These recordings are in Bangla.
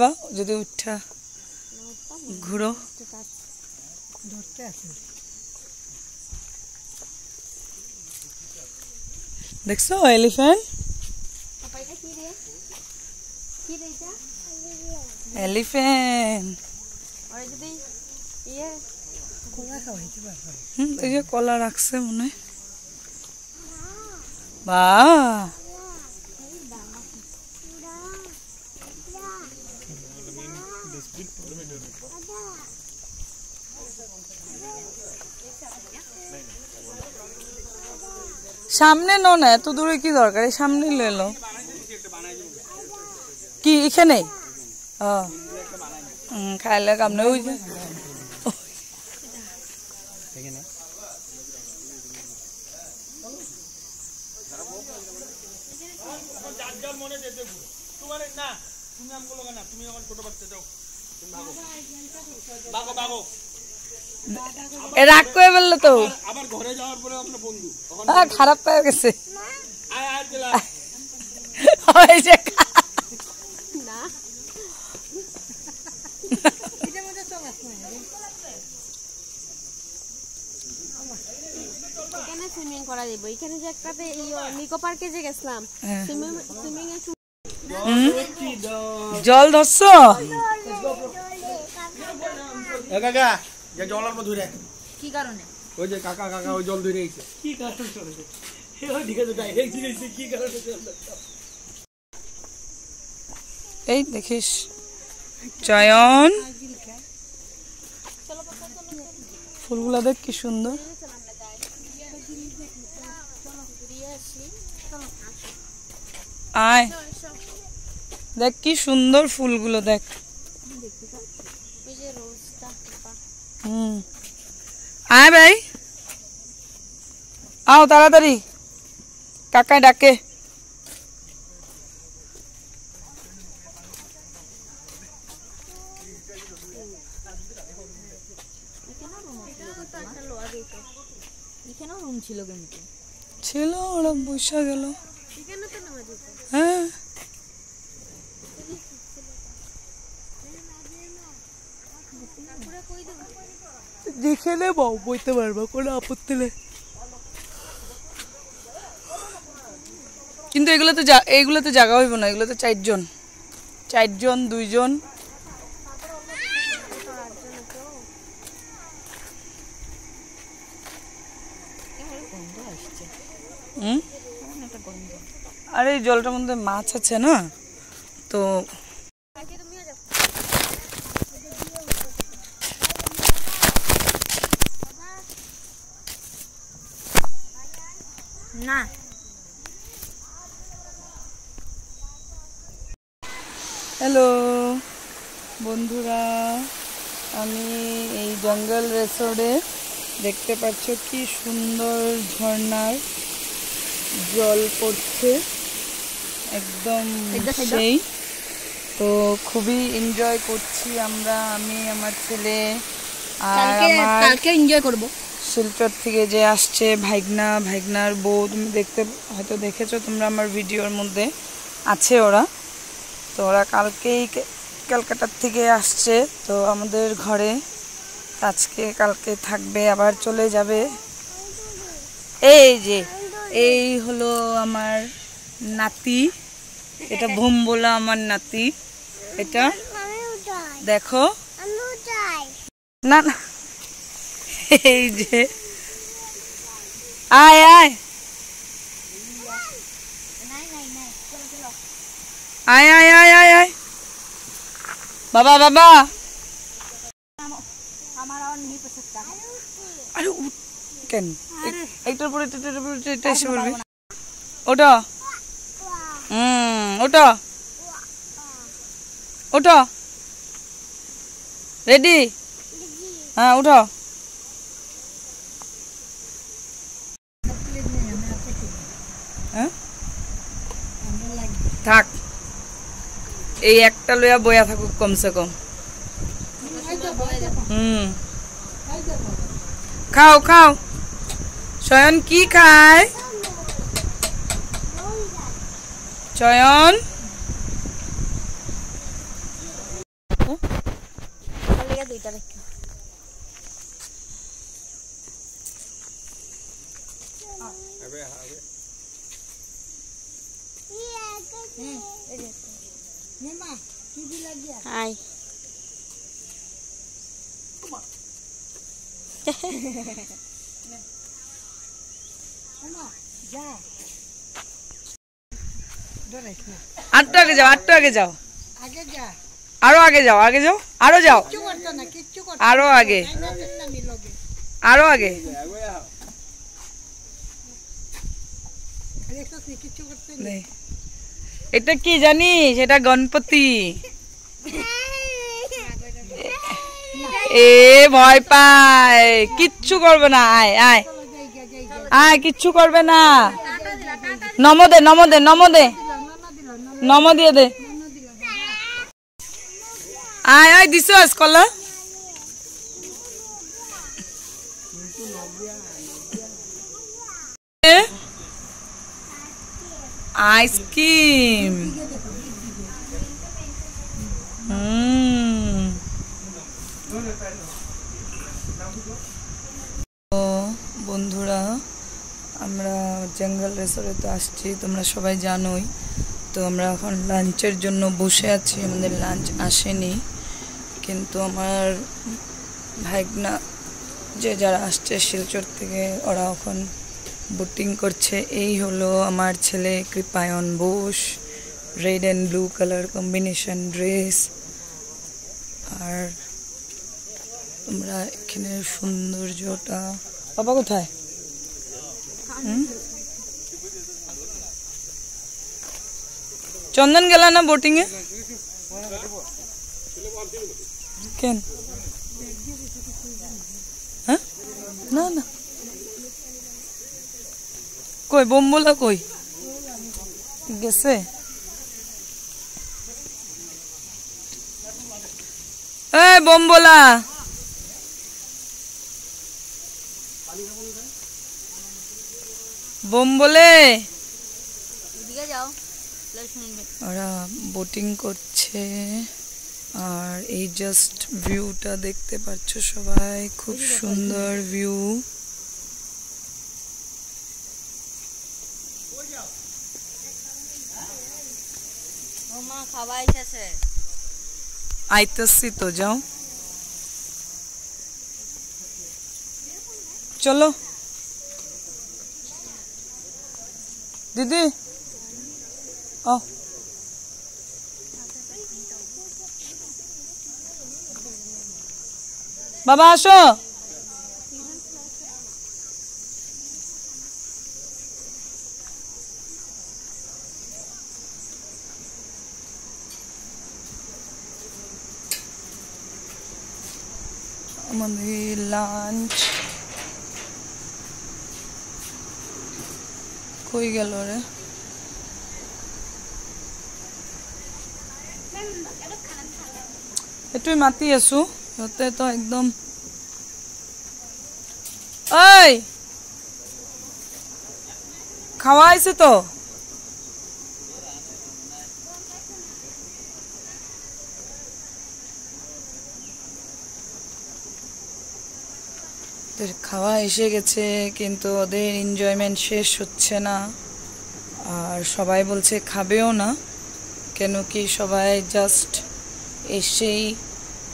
পারবা যদি উঠা ঘুরো। দেখছ এলিফ্যান্ট এলিফ্যান্ট কলা রাখছে মনে বা সামনে নো না, এত দূরে কি দরকার? এই সামনে এলো কি, এখানে? খাইলে কামনে ওই যে। এ রাগ করে বলল তো আবার ঘরে যাওয়ার পরে আপনার বন্ধু। তখন আহ, খারাপ পেয়ে গেছে। এখানে সুইমিং করা যাবে এখানে যে একটাতে নিকো পার্কে যে গেছিলাম হ্যাঁ। সুইমিং সুইমিং এর জল? ধরছো? যে জল অল্প ধরে কি কারণে? ওই যে কাকা কাকা ওই জল ধরে আইছে কি কারণে চলে ওইদিকে তো ডাইরেক্ট দিয়েছে কি কারণে চলে এই দেখিস। চয়ন ফুলগুলা দেখ কি সুন্দর। আয়। দেখ কি সুন্দর ফুলগুলো দেখ ওই যে রোজটা হুম। আয় ভাই। আও তাড়াতাড়ি। কাকায় ডাকে। ছিল ওরা বসে গেল এখানে তো নামা যেত হ্যাঁ দেখে নেব বইতে পারব, কোনো আপত্তি নেই। কিন্তু এগুলোতে এইগুলোতে জায়গা হইব না, এগুলোতে চারজন। চারজন, দুইজন। আর এই জলটার মধ্যে মাছ আছে না, তো না হ্যালো বন্ধুরা আমি এই জঙ্গল রেসর্টে দেখতে পাচ্ছ কি সুন্দর ঝর্ণার জল পড়ছে। একদম সেই। তো খুবই এনজয় করছি আমরা আমি আমার ছেলে আর আমার কালকে এনজয় করব। শিলচর থেকে যে আসছে ভাইগনা ভাইগনার বউ তুমি দেখতে হয়তো দেখেছ তোমরা আমার ভিডিওর মধ্যে আছে ওরা। তো ওরা কালকেই ক্যালকাটার থেকে আসছে। তো আমাদের ঘরে আজকে কালকে থাকবে, আবার চলে যাবে। এই যে, এই হলো আমার নাতি। এটা ভোম্বলা আমার নাতি। এটা দেখো। না না। এই যে। আয় আয়। আয় আয় আয় আয় আয়। বাবা বাবা। আরে কেন? এ- একটার পরে একটা, একটার পরে একটা, এটা এসে পড়বে ওটা হুম ওটা ওটা রেডি? হ্যাঁ উঠো হ্যাঁ? থাক। এই একটা লইয়া বইয়া থাকুক কমসে কম হুম খাও খাও চয়ন কি খায় চয়ন দুইটা রাখি হবে হবে যা। আটটু আগে যাও আটটু আগে যাও। আগে যা। আরও আগে যাও আগে যাও আরও যাও। কিচ্ছু করতো না কিচ্ছু করতো আরও আগে। আরও আগে। কিচ্ছু করতে না নে। এটা কি জানিস এটা গণপতি। এ, ভয় পায়। কিচ্ছু করবে না। আয় আয়। আয়, কিচ্ছু করবে না। নম দে নম দে নম দে। নম দিয়ে দে। আয় আয় দিছস কলা আইসক্রিম তো বন্ধুরা, আমরা জঙ্গল রেসোর্টে আসছি, তোমরা সবাই জানোই। তো আমরা এখন লাঞ্চের জন্য বসে আছি, আমাদের লাঞ্চ আসেনি। কিন্তু আমার ভাইগনা যে যারা আসছে শিলচর থেকে, ওরা এখন বোটিং করছে। এই হলো আমার ছেলে Kripayan Bose. Red and blue colour combination dress আর তোমরা এখানে সৌন্দর্যটা বাবা কোথায়? চন্দন গেল না বোটিং এ? কেন? হ্যাঁ? না না। কই বোম্বলা কই? গেছে? এই বোম্বলা। বোম্বলে। এদিকে যাও ওরা বোটিং করছে আর এই জাস্ট ভিউটা দেখতে পাচ্ছ সবাই খুব সুন্দর ভিউ খাবার এসেছে? আইতেছি তো যাও। চলো। দিদি। ও বাবা আসো। আমাদের লাঞ্চ কই গেল রে? এইটোৱে মাতি আছো সিহঁতে তো একদম ঐ খাওয়া আহিছে তো? ওদের খাওয়া এসে গেছে, কিন্তু ওদের এনজয়মেন্ট শেষ হচ্ছে না। আর সবাই বলছে খাবেও না, কেন কি সবাই জাস্ট এসেই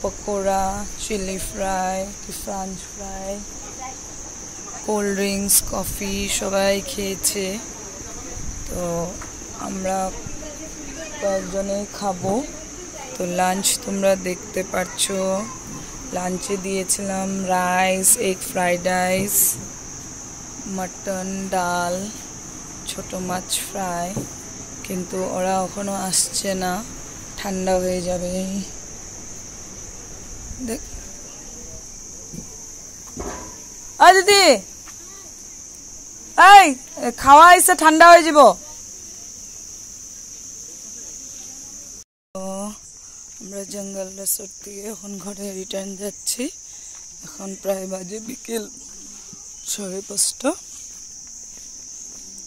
pakora chilli fry french fry cold drinks coffee সবাই খেয়েছে। তো আমরা কয়েকজনে খাব। তো লাঞ্চ তোমরা দেখতে পাচ্ছো লাঞ্চে দিয়েছিলাম rice egg fried rice mutton ডাল ছোট মাছ ফ্রাই কিন্তু ওরা এখনও আসছে না, ঠান্ডা হয়ে যাবে। দেখ। দিদি। এই, খাওয়া এসে ঠান্ডা হয়ে যাব তো আমরা জঙ্গল রিসোর্ট থেকে এখন ঘরে রিটার্ন যাচ্ছি। এখন প্রায় বাজে বিকেল সাড়ে পাঁচটা।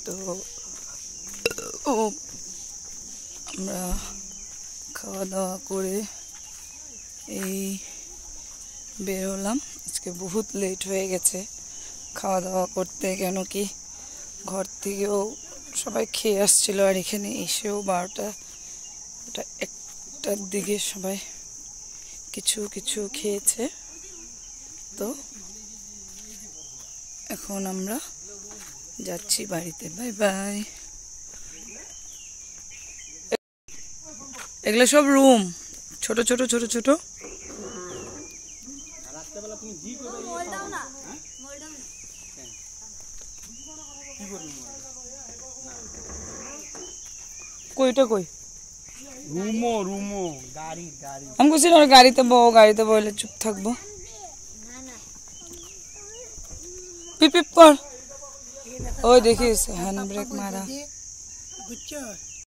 তো, ও, আমরা খাওয়া দাওয়া করে এই বের হলাম আজকে বহুত লেট হয়ে গেছে। খাওয়া দাওয়া করতে কেন কি? ঘর থেকেও সবাই খেয়ে আসছিল আর এখানে এসেও বারোটা, ওটা একটার দিকে সবাই কিছু কিছু খেয়েছে। তো এখন আমরা যাচ্ছি বাড়িতে। Bye bye. এগুলো সব রুম। ছোট ছোট ছোট ছোট। কইটা কই? রুমো রুমো গাড়ি গাড়ি আমি বলছি না গাড়িতে বউ গাড়িতে বইলে চুপ থাকব পিপ পিপ কর ওই দেখিস হ্যান্ড ব্রেক মারা বুঝছ